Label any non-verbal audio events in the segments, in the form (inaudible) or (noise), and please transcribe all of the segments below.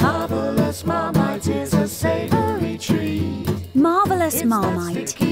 Marvelous Marmite is a savory treat. Marvellous It's Marmite.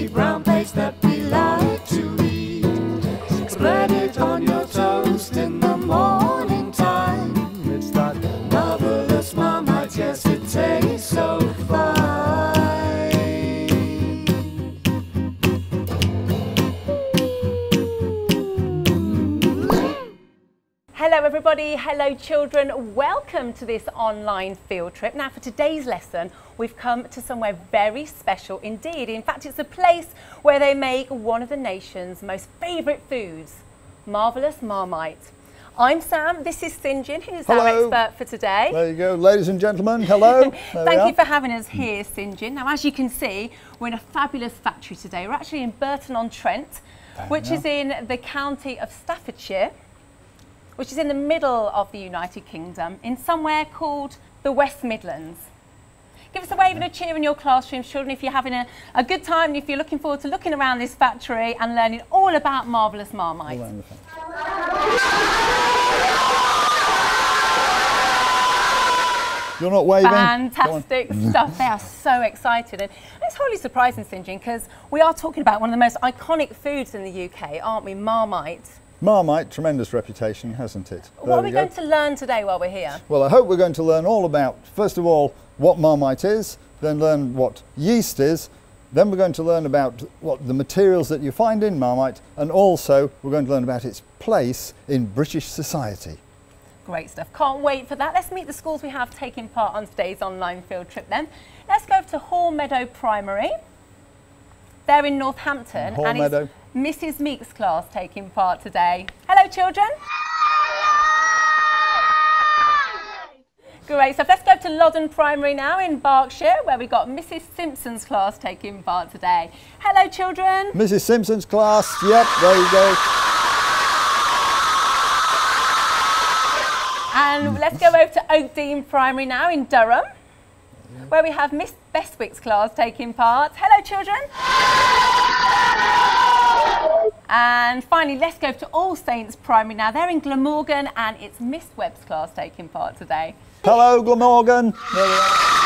Everybody, hello children, welcome to this online field trip. Now for today's lesson, we've come to somewhere very special indeed. In fact, it's a place where they make one of the nation's most favourite foods, Marvellous Marmite. I'm Sam, this is Sinjin, who's our expert for today. There you go, ladies and gentlemen. Hello. (laughs) Thank you for having us here, Sinjin. Now, as you can see, we're in a fabulous factory today. We're actually in Burton-on-Trent, which is in the county of Staffordshire, which is in the middle of the United Kingdom, in somewhere called the West Midlands. Give us a wave and a cheer in your classrooms, children, if you're having a, a good time and if you're looking forward to looking around this factory and learning all about Marvellous Marmite. Around the fence. You're not waving? Fantastic (laughs) stuff. They are so excited. And it's wholly surprising, Sinjin, because we are talking about one of the most iconic foods in the UK, aren't we? Marmite. Marmite, tremendous reputation, hasn't it? what are we go. going to learn today while we're here? Well, I hope we're going to learn all about, first of all, what Marmite is, then learn what yeast is, then we're going to learn about what the materials that you find in Marmite, and also we're going to learn about its place in British society. Great stuff. Can't wait for that. Let's meet the schools we have taking part on today's online field trip then. Let's go to Hall Meadow Primary. They're in Northampton. Hall and Meadow. Mrs. Meek's class taking part today. Hello, children. Great so Let's go to Loddon Primary now in Berkshire, where we've got Mrs. Simpson's class taking part today. Hello, children. Mrs. Simpson's class, yep, there you go. And let's go over to Oakdean Primary now in Durham, where we have Miss Bestwick's class taking part. Hello, children. And finally, let's go to All Saints Primary now. They're in Glamorgan, and it's Miss Webb's class taking part today. Hello, Glamorgan. There we are.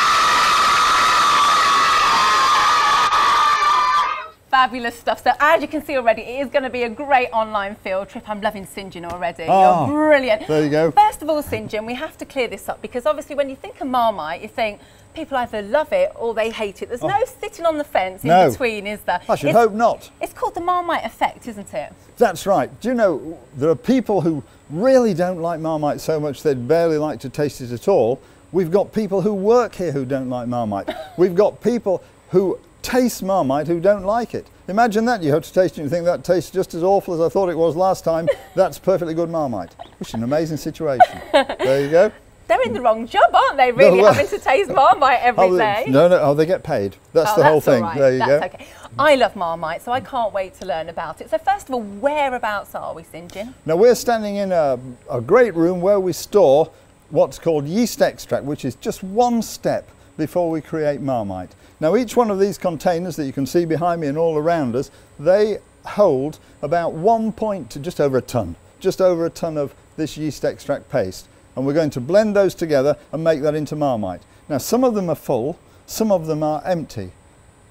Fabulous stuff. So as you can see already, it is going to be a great online field trip. I'm loving Sinjin already. Oh, You're ah, brilliant. there you go. First of all, Sinjin, we have to clear this up because obviously when you think of Marmite, you think people either love it or they hate it. There's oh. no sitting on the fence in Oh. No. between, is there? I should It's- hope not. It's called the Marmite effect, isn't it? That's right. Do you know, there are people who really don't like Marmite so much they'd barely like to taste it at all. We've got people who work here who don't like Marmite. (laughs) We've got people who taste Marmite who don't like it. Imagine that. You have to taste it and you think that tastes just as awful as I thought it was last time. (laughs) That's perfectly good Marmite. Which is an amazing situation. there you go. (laughs) They're in the wrong job, aren't they? Really, well- having to taste Marmite (laughs) oh, every Oh, day. no, no, oh, they get paid. That's Oh, the whole that's thing. right. There you that's go. okay. I love Marmite, so I can't wait to learn about it. So first of all, whereabouts are we, Sinjin? Now we're standing in a, a great room where we store what's called yeast extract, which is just one step before we create Marmite. Now each one of these containers that you can see behind me and all around us, they hold about one point to just over a ton, just over a ton of this yeast extract paste. And we're going to blend those together and make that into Marmite. Now some of them are full, some of them are empty.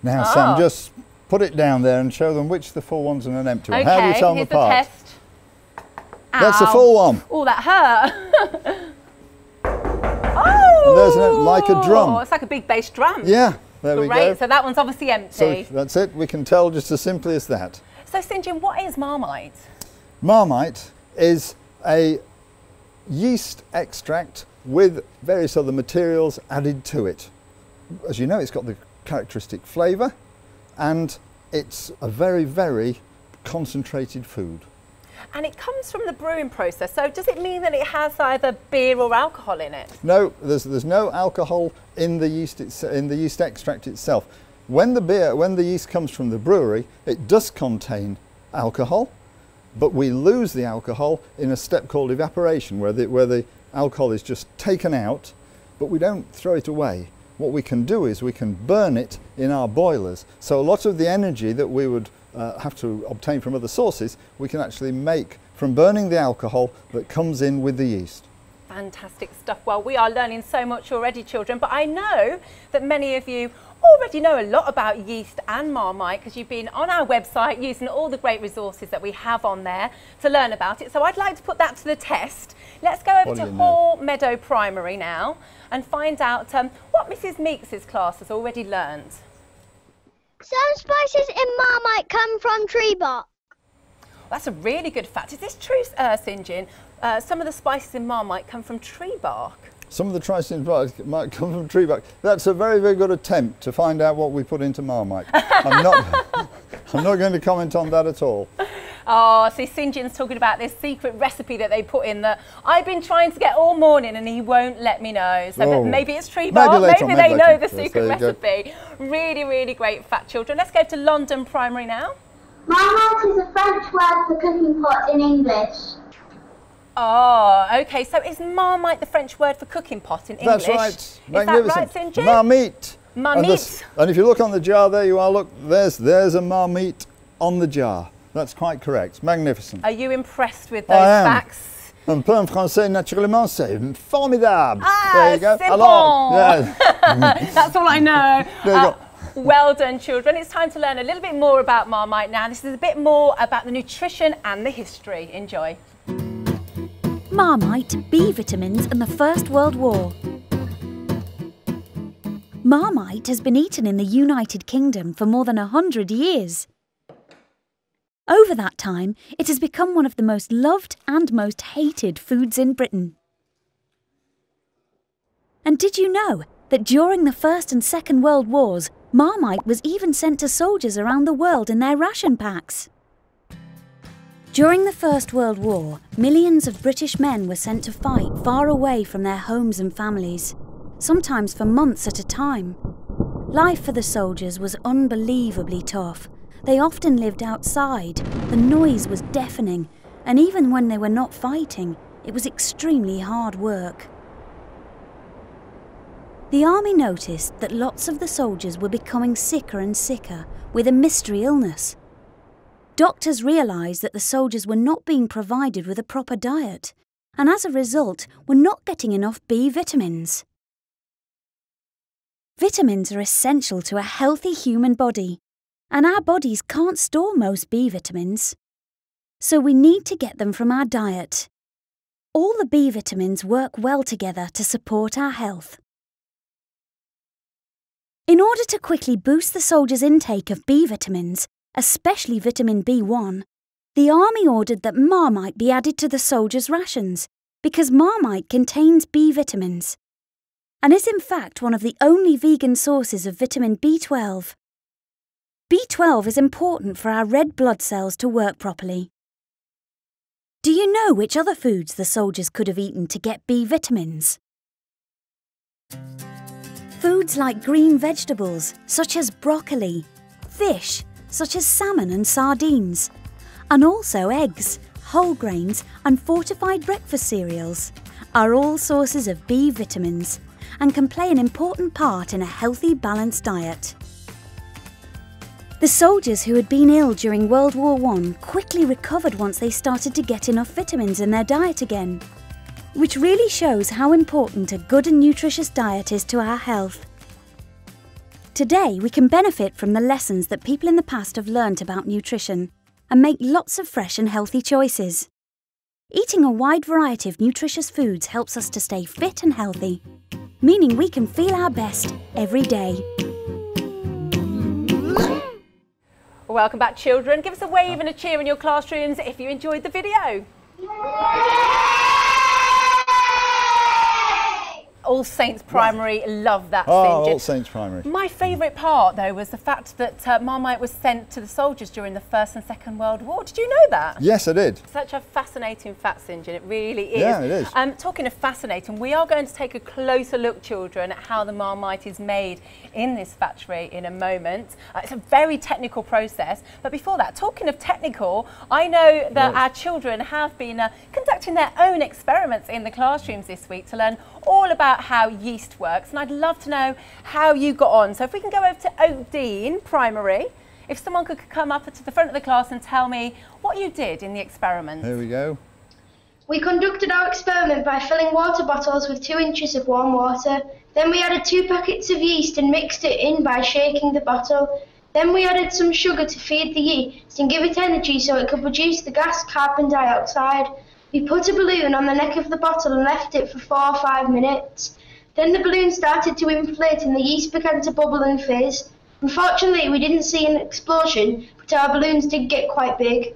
Now Ah. Sam, just put it down there and show them which the full ones and an empty one. Okay, How do you tell them apart? the test. That's the Ow. full one. Oh, that hurt. (laughs) oh! there's an- like a drum. It's like a big bass drum. Yeah, there we Great. go. So that one's obviously empty. So that's it. We can tell just as simply as that. So, Sinjin, what is Marmite? Marmite is a yeast extract with various other materials added to it. As you know, it's got the characteristic flavour and it's a very, very concentrated food. And it comes from the brewing process. So, does it mean that it has either beer or alcohol in it? No, there's, there's no alcohol in the yeast it's, in the yeast extract itself. When the beer, when the yeast comes from the brewery, it does contain alcohol, but we lose the alcohol in a step called evaporation, where the, where the alcohol is just taken out, but we don't throw it away. What we can do is we can burn it in our boilers. So a lot of the energy that we would uh, have to obtain from other sources, we can actually make from burning the alcohol that comes in with the yeast. Fantastic stuff. Well, we are learning so much already, children, but I know that many of you already know a lot about yeast and Marmite because you've been on our website using all the great resources that we have on there to learn about it. So I'd like to put that to the test. Let's go over What to you know? Hall Meadow Primary now and find out um, what Mrs Meeks' class has already learned. Some spices in Marmite come from tree bark. That's a really good fact. Is this true, uh, St John? Uh, some of the spices in Marmite come from tree bark. Some of the tricins (laughs) bark might come from tree bark. That's a very, very good attempt to find out what we put into Marmite. I'm not, (laughs) I'm not going to comment on that at all. Oh, see, St John's talking about this secret recipe that they put in that I've been trying to get all morning and he won't let me know. So Oh. maybe it's tree Maybe bark, later maybe on, they maybe know the Yes, secret there you go. recipe. Really, really great fat children. Let's go to Loddon Primary now. Marmite is a French word for cooking pot in English. Oh, okay. So is Marmite the French word for cooking pot in English? That's right. Is that right, St John? Marmite. And, Marmite. this- and if you look on the jar there, you are. Look, there's there's a marmite on the jar. That's quite correct. Magnificent. Are you impressed with those I am. facts? Un peu en français, naturellement, c'est formidable. Ah, there you go. c'est bon. yeah. (laughs) That's all I know. (laughs) There you Uh, well done, children. It's time to learn a little bit more about Marmite now. This is a bit more about the nutrition and the history. Enjoy. Marmite, B vitamins, and the First World War. Marmite has been eaten in the United Kingdom for more than a hundred years. Over that time, it has become one of the most loved and most hated foods in Britain. And did you know that during the First and Second World Wars, Marmite was even sent to soldiers around the world in their ration packs? During the First World War, millions of British men were sent to fight far away from their homes and families, sometimes for months at a time. Life for the soldiers was unbelievably tough. They often lived outside, the noise was deafening, and even when they were not fighting, it was extremely hard work. The army noticed that lots of the soldiers were becoming sicker and sicker with a mystery illness. Doctors realised that the soldiers were not being provided with a proper diet, and as a result, were not getting enough B vitamins. Vitamins are essential to a healthy human body, and our bodies can't store most B vitamins. So we need to get them from our diet. All the B vitamins work well together to support our health. In order to quickly boost the soldiers' intake of B vitamins, especially vitamin B1, the army ordered that Marmite be added to the soldiers' rations because Marmite contains B vitamins and is in fact one of the only vegan sources of vitamin B12. B12 is important for our red blood cells to work properly. Do you know which other foods the soldiers could have eaten to get B vitamins? Foods like green vegetables, such as broccoli, fish, such as salmon and sardines, and also eggs, whole grains, and fortified breakfast cereals are all sources of B vitamins and can play an important part in a healthy, balanced diet. The soldiers who had been ill during World War I quickly recovered once they started to get enough vitamins in their diet again, which really shows how important a good and nutritious diet is to our health. Today, we can benefit from the lessons that people in the past have learnt about nutrition and make lots of fresh and healthy choices. Eating a wide variety of nutritious foods helps us to stay fit and healthy, meaning we can feel our best every day. Welcome back, children. Give us a wave and a cheer in your classrooms if you enjoyed the video. All Saints Primary love that, Oh. All Saints Primary. My favourite part, though, was the fact that uh, Marmite was sent to the soldiers during the First and Second World War. Did you know that? Yes, I did. Such a fascinating fact, St. John. It really is. Yeah, it is. Um, talking of fascinating, we are going to take a closer look, children, at how the Marmite is made in this factory in a moment. Uh, it's a very technical process. But before that, talking of technical, I know that Right. our children have been uh, conducting their own experiments in the classrooms this week to learn all about how yeast works. And I'd love to know how you got on. So if we can go over to Oak Dean Primary, if someone could come up to the front of the class and tell me what you did in the experiment. Here we go. We conducted our experiment by filling water bottles with two inches of warm water. Then we added two packets of yeast and mixed it in by shaking the bottle. Then we added some sugar to feed the yeast and give it energy so it could produce the gas carbon dioxide. We put a balloon on the neck of the bottle and left it for four or five minutes. Then the balloon started to inflate and the yeast began to bubble and fizz. Unfortunately, we didn't see an explosion, but our balloons did get quite big.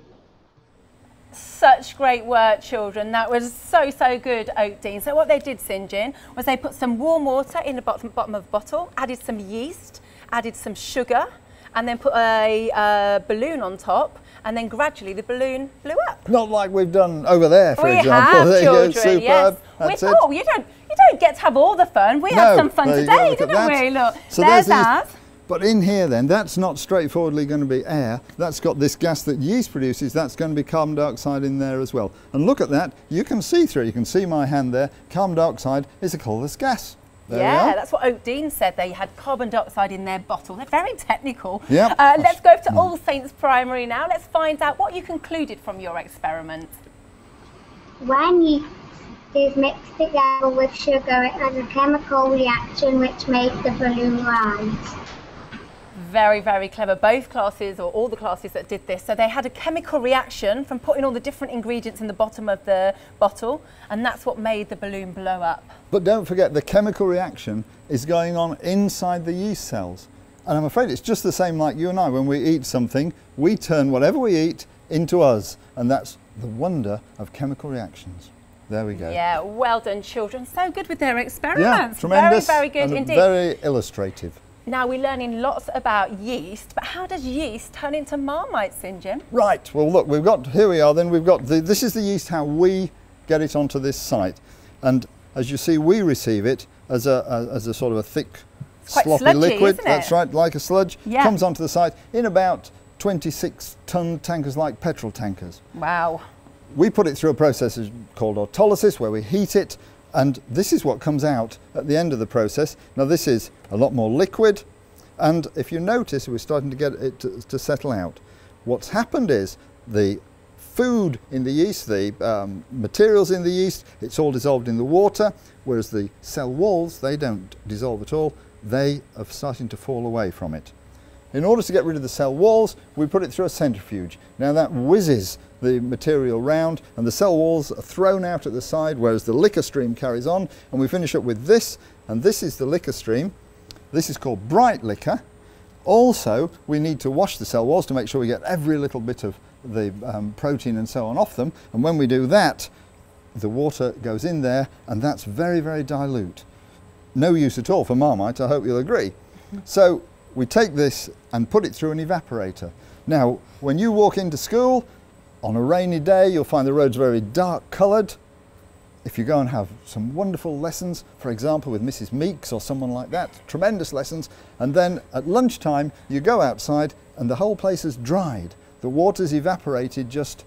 Such great work, children. That was so, so good, Oak Dean. So what they did, Sinjin, was they put some warm water in the bottom, bottom of the bottle, added some yeast, added some sugar, and then put a uh, balloon on top, and then gradually the balloon blew up. Not like we've done over there, for we example. have (laughs) there children, you go, superb. yes. That's we, it. Oh, you don't, you don't get to have all the fun. We No, had some fun there you go, today, didn't that. we? Look, So there's these- ours. But in here then, that's not straightforwardly going to be air. That's got this gas that yeast produces. That's going to be carbon dioxide in there as well. And look at that. You can see through. You can see my hand there. Carbon dioxide is a colourless gas. There Yeah, that's what Oak Dean said. They had carbon dioxide in their bottle. They're very technical. Yep. Uh, let's go to All Saints Primary now. Let's find out what you concluded from your experiment. When yeast is mixed together with sugar, it has a chemical reaction which makes the balloon rise. Very, very clever. Both classes, or all the classes that did this, so they had a chemical reaction from putting all the different ingredients in the bottom of the bottle, and that's what made the balloon blow up. But don't forget, the chemical reaction is going on inside the yeast cells. And I'm afraid it's just the same like you and I. When we eat something, we turn whatever we eat into us. And that's the wonder of chemical reactions. There we go. Yeah, well done, children. So good with their experiments. Yeah, tremendous. Very, very good indeed. Very illustrative. Now we're learning lots about yeast, but how does yeast turn into marmite, St. Jim? Right, well look, we've got, here we are then, we've got, the, this is the yeast how we get it onto this site. And as you see, we receive it as a, as a sort of a thick, sloppy sludgy, liquid. That's right, like a sludge. Yeah. Comes onto the site in about 26 ton tankers like petrol tankers. Wow. We put it through a process called autolysis where we heat it and this is what comes out at the end of the process. Now this is a lot more liquid and if you notice we're starting to get it to, to settle out. What's happened is the food in the yeast, the um, materials in the yeast, it's all dissolved in the water whereas the cell walls, they don't dissolve at all. They are starting to fall away from it. In order to get rid of the cell walls, we put it through a centrifuge. Now that whizzes the material round and the cell walls are thrown out at the side, whereas the liquor stream carries on. And we finish up with this, and this is the liquor stream. This is called bright liquor. Also, we need to wash the cell walls to make sure we get every little bit of the um, protein and so on off them. And when we do that, the water goes in there, and that's very, very dilute no use at all for Marmite, I hope you'll agree. (laughs) So we take this and put it through an evaporator. Now, when you walk into school on a rainy day, you'll find the roads very dark coloured. If you go and have some wonderful lessons, for example, with Mrs. Meeks or someone like that, tremendous lessons, and then at lunchtime you go outside and the whole place has dried. The water's evaporated just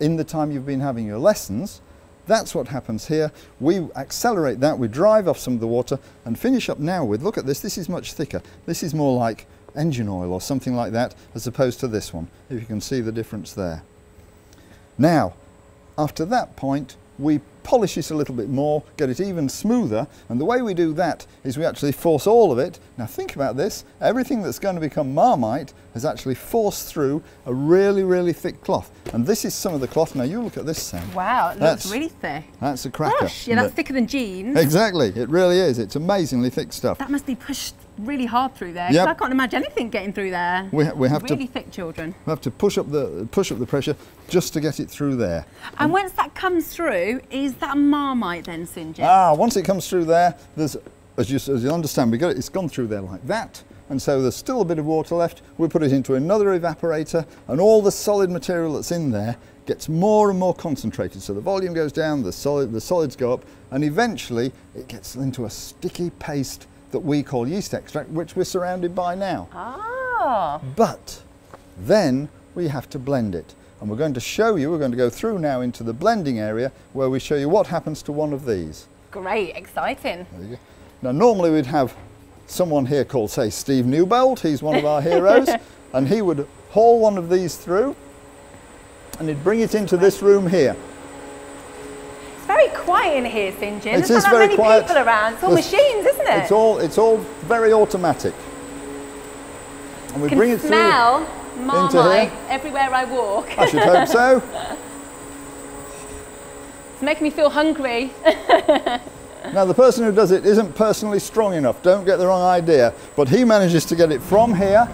in the time you've been having your lessons. That's what happens here. We accelerate that, we drive off some of the water and finish up now with, look at this, this is much thicker. This is more like engine oil or something like that as opposed to this one, if you can see the difference there. Now, after that point, we polish it a little bit more, get it even smoother, and the way we do that is we actually force all of it. Now think about this, everything that's going to become Marmite has actually forced through a really, really thick cloth. And this is some of the cloth. Now you look at this, Sam. Wow, it That's- looks really thick. That's a cracker. Gosh, yeah, that's thicker than jeans. Exactly, it really is. It's amazingly thick stuff. That must be pushed really hard through there. Yep. I can't imagine anything getting through there. We, ha- we have really to thick children. we have to push up the push up the pressure just to get it through there. And once that comes through, is that marmite then, St. Jim? Ah, once it comes through there, there's, as you, as you understand, we got it, it's gone through there like that. And so there's still a bit of water left. We put it into another evaporator and all the solid material that's in there gets more and more concentrated. So the volume goes down, the, solid, the solids go up, and eventually it gets into a sticky paste that we call yeast extract, which we're surrounded by now. Ah, But then we have to blend it. And we're going to show you, we're going to go through now into the blending area where we show you what happens to one of these. great, exciting. There you go. Now, normally we'd have someone here called, say, Steve Newbold. He's one of our heroes. (laughs) And he would haul one of these through and he'd bring it into this room here. Quiet in here, St. It There's not that very many quiet. people around. It's all There's- machines, isn't it? It's all it's all very automatic. And we can bring it smell Marmite everywhere I walk. I should hope so. (laughs) it's making me feel hungry. (laughs) Now the person who does it isn't personally strong enough, don't get the wrong idea, but he manages to get it from here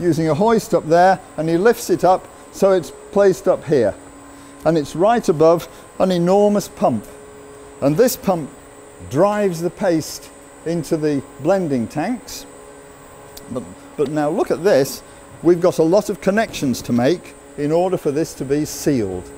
using a hoist up there and he lifts it up so it's placed up here. And it's right above an enormous pump. And this pump drives the paste into the blending tanks. But, but now look at this, we've got a lot of connections to make in order for this to be sealed.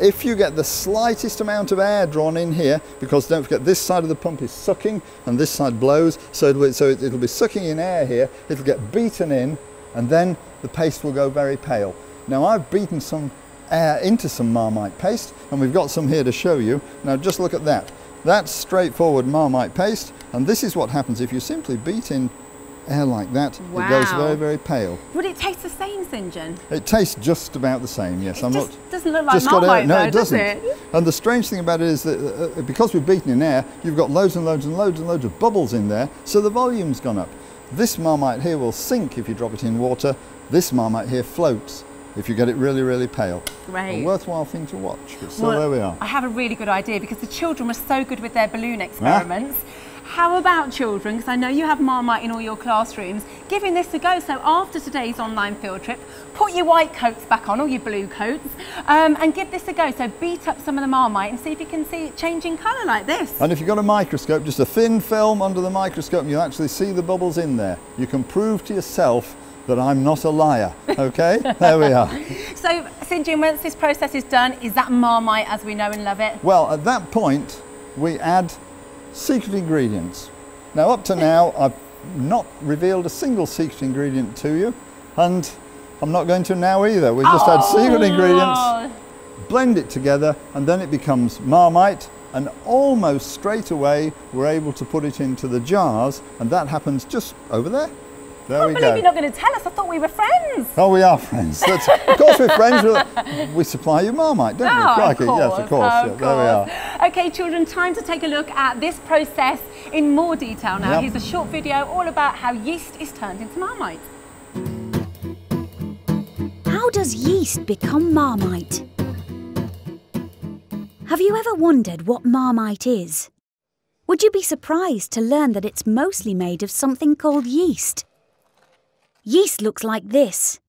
If you get the slightest amount of air drawn in here, because don't forget this side of the pump is sucking and this side blows, so it'll, so it, it'll be sucking in air here, it'll get beaten in and then the paste will go very pale. Now I've beaten some air into some Marmite paste and we've got some here to show you. Now just look at that. That's straightforward Marmite paste and this is what happens if you simply beat in air like that. wow. It goes very, very pale. Would it taste the same, St. John? It tastes just about the same, yes. It I'm just not doesn't look like just got Marmite air. No, though, it does doesn't. it? And the strange thing about it is that uh, because we've beaten in air, you've got loads and loads and loads and loads of bubbles in there, so the volume's gone up. This Marmite here will sink if you drop it in water. This Marmite here floats if you get it really, really pale. Great. A worthwhile thing to watch. So Well, there we are. I have a really good idea because the children were so good with their balloon experiments. How about children, because I know you have Marmite in all your classrooms, giving this a go. So after today's online field trip, put your white coats back on, or your blue coats, um, and give this a go. So beat up some of the Marmite and see if you can see it changing colour like this. And if you've got a microscope, just a thin film under the microscope, and you'll actually see the bubbles in there. You can prove to yourself that I'm not a liar. Okay? there we are. (laughs) So, St. John, once this process is done, is that Marmite as we know and love it? Well, at that point, we add secret ingredients. Now, up to now, I've not revealed a single secret ingredient to you, and I'm not going to now either. We just add secret ingredients, Oh, blend it together, and then it becomes Marmite, and almost straight away, we're able to put it into the jars, and that happens just over there. There I we can't believe go. you're not going to tell us. I thought we were friends. Oh, we are friends. That's, of course, we're friends. We- We supply you Marmite, don't we? (laughs) Oh, Crikey. of course, yes, of course. of yeah, there we are. Okay, children, time to take a look at this process in more detail now. Yep. Here's a short video all about how yeast is turned into Marmite. How does yeast become marmite? Have you ever wondered what marmite is? Would you be surprised to learn that it's mostly made of something called yeast? Yeast looks like this.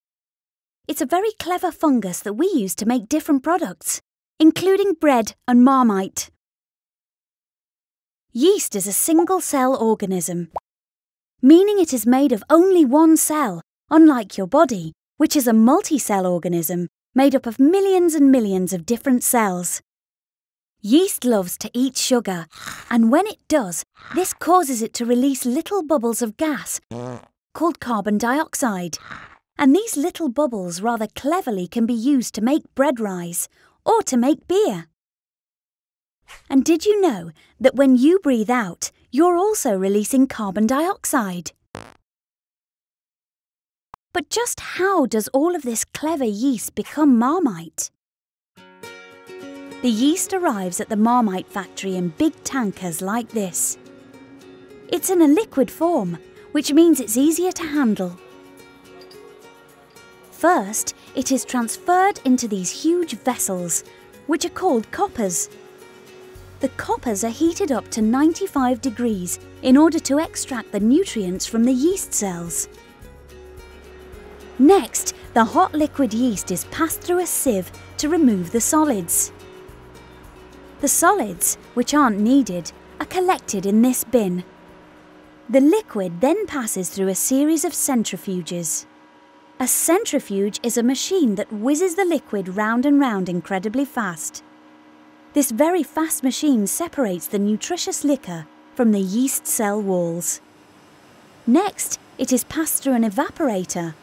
It's a very clever fungus that we use to make different products, including bread and marmite. Yeast is a single cell organism, meaning it is made of only one cell, unlike your body, which is a multi-cell organism made up of millions and millions of different cells. Yeast loves to eat sugar, and when it does, this causes it to release little bubbles of gas called carbon dioxide. And these little bubbles rather cleverly can be used to make bread rise or to make beer. And did you know that when you breathe out, you're also releasing carbon dioxide? But just how does all of this clever yeast become marmite? The yeast arrives at the marmite factory in big tankers like this. It's in a liquid form, which means it's easier to handle. First, it is transferred into these huge vessels, which are called coppers. The coppers are heated up to 95 degrees in order to extract the nutrients from the yeast cells. Next, the hot liquid yeast is passed through a sieve to remove the solids. The solids, which aren't needed, are collected in this bin. The liquid then passes through a series of centrifuges. A centrifuge is a machine that whizzes the liquid round and round incredibly fast. This very fast machine separates the nutritious liquor from the yeast cell walls. Next, it is passed through an evaporator.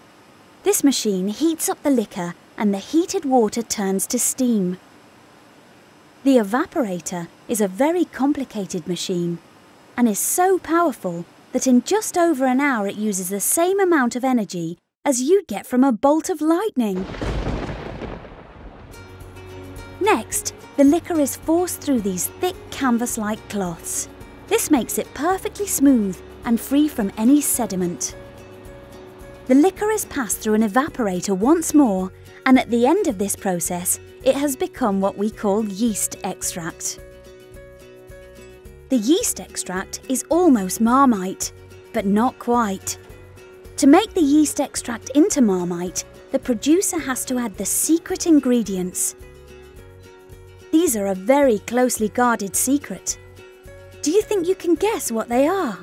This machine heats up the liquor and the heated water turns to steam. The evaporator is a very complicated machine and is so powerful that in just over an hour it uses the same amount of energy as you'd get from a bolt of lightning. Next, the liquor is forced through these thick canvas-like cloths. This makes it perfectly smooth and free from any sediment. The liquor is passed through an evaporator once more and at the end of this process it has become what we call yeast extract. The yeast extract is almost Marmite, but not quite. To make the yeast extract into Marmite, the producer has to add the secret ingredients. These are a very closely guarded secret. Do you think you can guess what they are?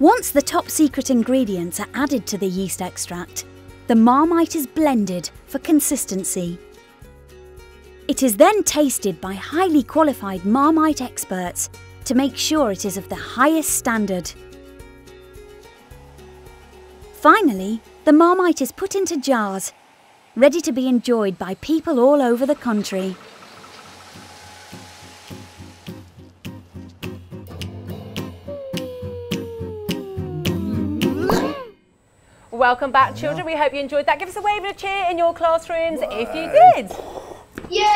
Once the top secret ingredients are added to the yeast extract, the Marmite is blended for consistency. It is then tasted by highly qualified Marmite experts to make sure it is of the highest standard. Finally, the Marmite is put into jars, ready to be enjoyed by people all over the country. Welcome back, children. We hope you enjoyed that. Give us a wave and a cheer in your classrooms if you did. Yay!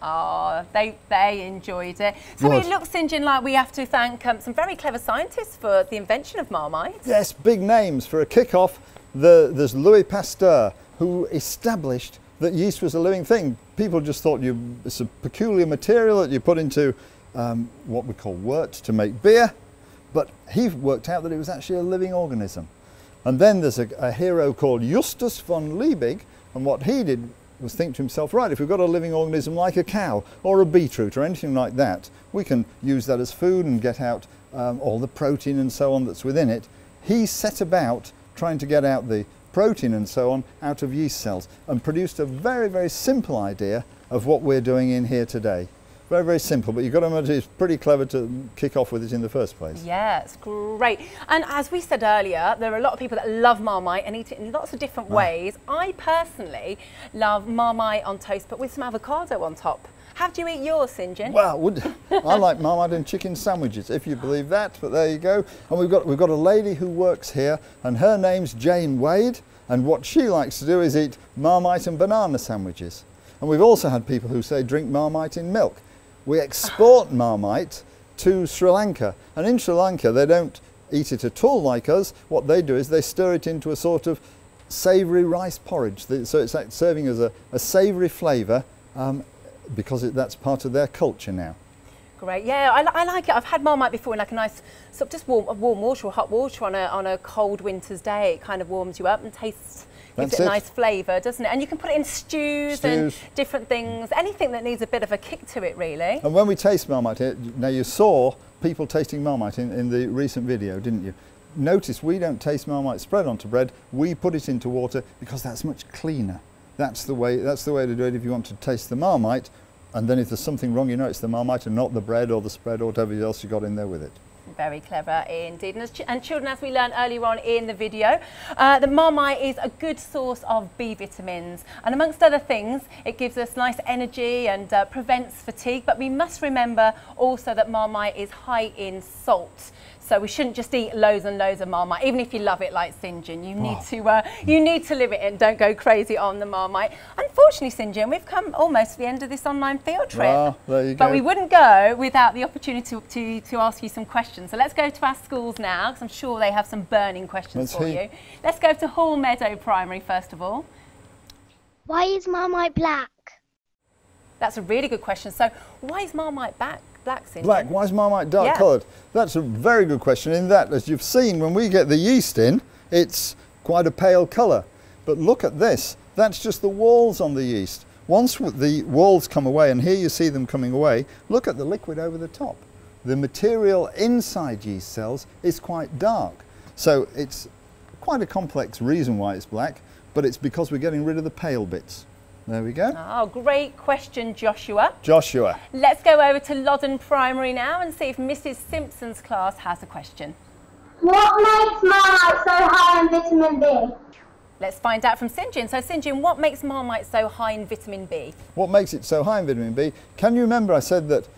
Oh, they, they enjoyed it. So Good. it looks, St. John, like we have to thank um, some very clever scientists for the invention of Marmite. Yes, big names. For a kick-off, the, there's Louis Pasteur, who established that yeast was a living thing. People just thought you, it's a peculiar material that you put into um, what we call wort to make beer, but he worked out that it was actually a living organism. And then there's a, a hero called Justus von Liebig, and what he did was think to himself, right, if we've got a living organism like a cow or a beetroot or anything like that, we can use that as food and get out um, all the protein and so on that's within it. He set about trying to get out the protein and so on out of yeast cells and produced a very, very simple idea of what we're doing in here today. Very, very simple, but you've got to imagine it's pretty clever to kick off with it in the first place. Yeah, it's great. And as we said earlier, there are a lot of people that love Marmite and eat it in lots of different ways. I personally love Marmite on toast, but with some avocado on top. How do you eat yours, St. John? Well, would, I like (laughs) Marmite and chicken sandwiches, if you believe that. But there you go. And we've got we've got a lady who works here, and her name's Jane Wade. And what she likes to do is eat Marmite and banana sandwiches. And we've also had people who say drink Marmite in milk. We export Marmite to Sri Lanka, and in Sri Lanka they don't eat it at all like us. What they do is they stir it into a sort of savoury rice porridge. So it's like serving as a, a savoury flavour um, because it, that's part of their culture now. Great, yeah, I, I like it. I've had Marmite before in like a nice, sort of just warm, warm water or hot water on a, on a cold winter's day. It kind of warms you up and tastes, gives it a it. nice flavour, doesn't it? And you can put it in stews, and different things, anything that needs a bit of a kick to it, really. And when we taste Marmite, now you saw people tasting Marmite in, in the recent video, didn't you? Notice we don't taste Marmite spread onto bread, we put it into water because that's much cleaner. That's the way, that's the way to do it if you want to taste the Marmite. And then if there's something wrong, you know it's the Marmite and not the bread or the spread or whatever else you got in there with it. Very clever indeed. And, as ch- and children, as we learned earlier on in the video, uh, the Marmite is a good source of B vitamins. And amongst other things, it gives us nice energy and uh, prevents fatigue. But we must remember also that Marmite is high in salt. So we shouldn't just eat loads and loads of Marmite, even if you love it like St. John. You need to uh, you need to live it and don't go crazy on the Marmite. Unfortunately, St. John, we've come almost to the end of this online field trip. But go. we wouldn't go without the opportunity to, to, to ask you some questions. So let's go to our schools now, because I'm sure they have some burning questions Let's for hear. you. Let's go to Hall Meadow Primary first of all. Why is Marmite black? That's a really good question. So why is Marmite back, black, Black, why is Marmite dark Yeah. coloured? That's a very good question in that, as you've seen, when we get the yeast in, it's quite a pale colour. But look at this, that's just the walls on the yeast. Once the walls come away, and here you see them coming away, look at the liquid over the top. The material inside yeast cells is quite dark. So it's quite a complex reason why it's black, but it's because we're getting rid of the pale bits. There we go. Oh, great question, Joshua. Joshua. Let's go over to Loddon Primary now and see if Mrs. Simpson's class has a question. What makes Marmite so high in vitamin B? Let's find out from Sinjin. So, Sinjin, what makes Marmite so high in vitamin B? What makes it so high in vitamin B? Can you remember I said that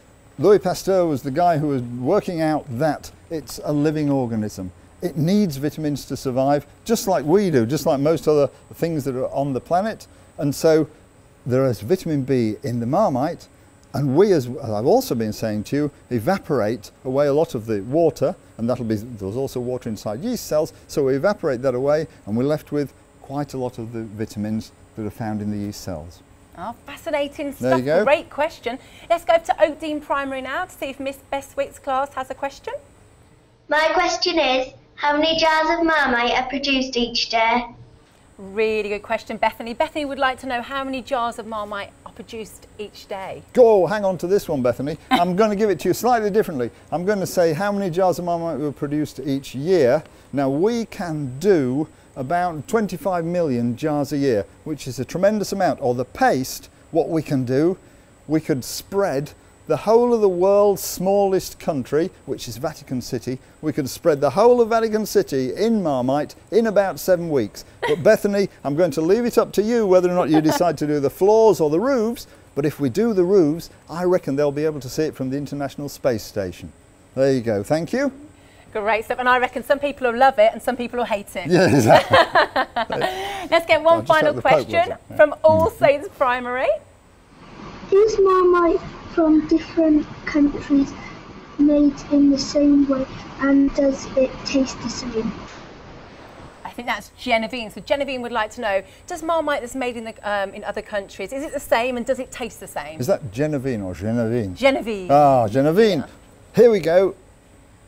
Louis Pasteur was the guy who was working out that it's a living organism. It needs vitamins to survive, just like we do, just like most other things that are on the planet. And so there is vitamin B in the Marmite, and we, as I've also been saying to you, evaporate away a lot of the water, and that'll be, there's also water inside yeast cells, so we evaporate that away, and we're left with quite a lot of the vitamins that are found in the yeast cells. Oh, fascinating There stuff. you go. Great question. Let's go to Oakdean Primary now to see if Miss Bestwick's class has a question. My question is, how many jars of Marmite are produced each day? Really good question, Bethany. Bethany would like to know how many jars of Marmite are produced each day. Go, hang on to this one, Bethany. (laughs) I'm going to give it to you slightly differently. I'm going to say how many jars of Marmite were produced each year. Now, we can do about 25 million jars a year, which is a tremendous amount. Or the paste, what we can do, we could spread the whole of the world's smallest country, which is Vatican City. We could spread the whole of Vatican City in Marmite in about seven weeks. But (laughs) Bethany, I'm going to leave it up to you whether or not you decide to do the floors or the roofs. But if we do the roofs, I reckon they'll be able to see it from the International Space Station. There you go. Thank you. Great stuff. And I reckon some people will love it and some people will hate it. Yeah, exactly. (laughs) Let's get one just final hope the Pope question yeah. from All Saints Primary. Is Marmite from different countries made in the same way and does it taste the same? I think that's Genevieve. So Genevieve would like to know, does Marmite that's made in, the, um, in other countries, is it the same and does it taste the same? Is that Genevieve or Genevieve? Genevieve. Ah, Genevieve. Here we go.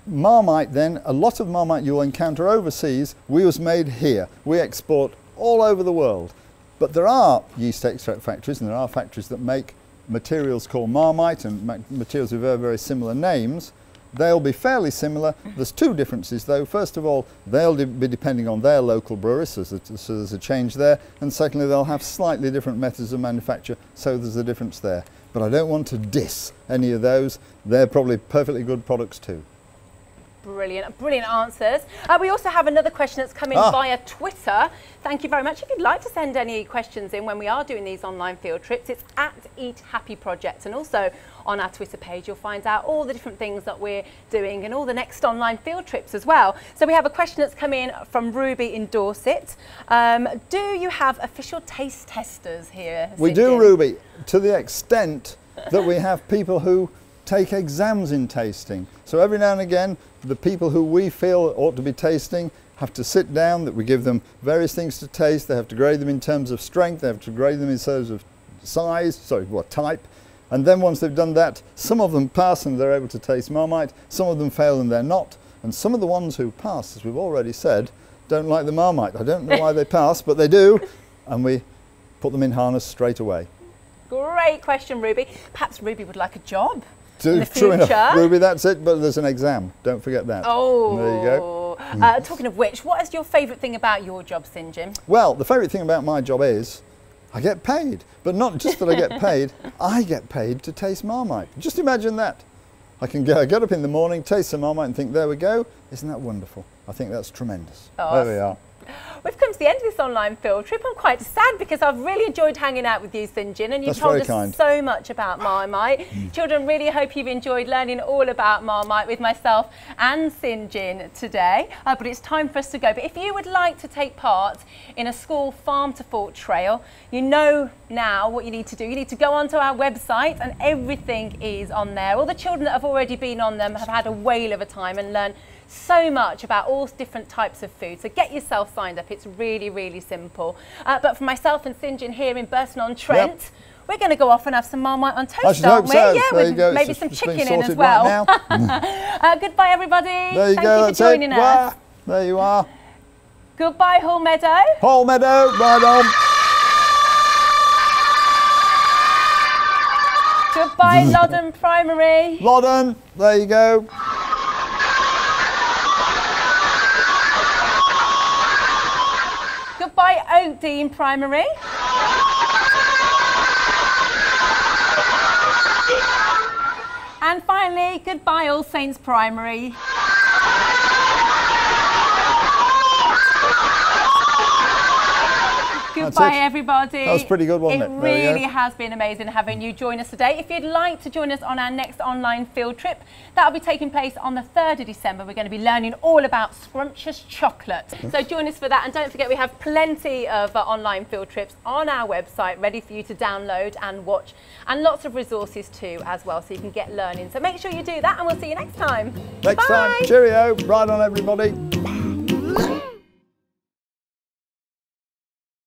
Marmite then, a lot of Marmite you'll encounter overseas, we was made here. We export all over the world. But there are yeast extract factories and there are factories that make materials called Marmite and materials with very, very similar names. They'll be fairly similar. There's two differences though. First of all, they'll de- be depending on their local brewery, so there's, a, so there's a change there. And secondly, they'll have slightly different methods of manufacture, so there's a difference there. But I don't want to diss any of those. They're probably perfectly good products too. Brilliant, brilliant answers. Uh, we also have another question that's come in Ah. via Twitter. Thank you very much. If you'd like to send any questions in when we are doing these online field trips, it's at Eat Happy Project. And also on our Twitter page, you'll find out all the different things that we're doing and all the next online field trips as well. So we have a question that's come in from Ruby in Dorset. Um, do you have official taste testers here? We do? Ruby, to the extent that we have people who take exams in tasting. So every now and again, the people who we feel ought to be tasting have to sit down, that we give them various things to taste. They have to grade them in terms of strength, they have to grade them in terms of size, sorry, what type. And then once they've done that, some of them pass and they're able to taste Marmite, some of them fail and they're not. And some of the ones who pass, as we've already said, don't like the Marmite. I don't know why they (laughs) pass, but they do. And we put them in harness straight away. Great question, Ruby. Perhaps Ruby would like a job True, true enough. Ruby, that's it, but there's an exam. Don't forget that. Oh, There you go. Uh, talking of which, what is your favourite thing about your job, St. Jim? Well, the favourite thing about my job is I get paid. But not just that I get paid, (laughs) I get paid to taste Marmite. Just imagine that. I can go, get up in the morning, taste some Marmite and think, there we go. Isn't that wonderful? I think that's tremendous. Oh, there we are. We've come to the end of this online field trip. I'm quite sad because I've really enjoyed hanging out with you, Sinjin, and you've That's told us kind. so much about Marmite. Children, really hope you've enjoyed learning all about Marmite with myself and Sinjin today. Uh, but it's time for us to go. But if you would like to take part in a school farm to fork trail, you know now what you need to do. You need to go onto our website and everything is on there. All the children that have already been on them have had a whale of a time and learned so much about all different types of food. So get yourself signed up. It's really, really simple. Uh, but for myself and St. John here in Burton on Trent, we're going to go off and have some Marmite on toast, aren't we? so. Yeah, there with you go. It's maybe some it's been chicken in as well. Right (laughs) (laughs) uh, goodbye, everybody. there you Thank go. you for joining it. us. There you are. Goodbye, Hall Meadow. Hall Meadow, right on. Goodbye, (laughs) Loddon Primary. Loddon, there you go. Goodbye, Oakdean Primary. And finally, goodbye, All Saints Primary. Goodbye, everybody. That was pretty good, wasn't it? it? Really has been amazing having you join us today. If you'd like to join us on our next online field trip, that'll be taking place on the 3rd of December. We're going to be learning all about scrumptious chocolate. so join us for that. And don't forget, we have plenty of uh, online field trips on our website ready for you to download and watch, and lots of resources too as well, so you can get learning. So make sure you do that, and we'll see you next time. Next Bye. time, cheerio. Right on, everybody.